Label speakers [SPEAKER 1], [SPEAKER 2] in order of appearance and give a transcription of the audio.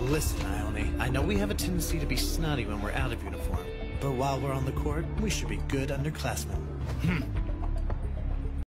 [SPEAKER 1] Listen, Aone, I know we have a tendency to be snotty when we're out of uniform, but while we're on the court, we should be good underclassmen.
[SPEAKER 2] Hmm.